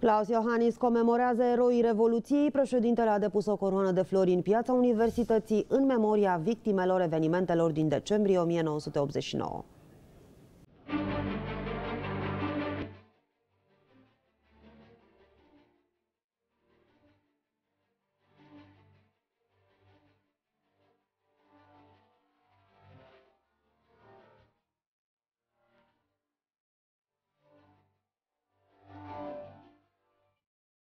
Claus Iohannis comemorează eroii Revoluției. Președintele a depus o coroană de flori în piața Universității în memoria victimelor evenimentelor din decembrie 1989.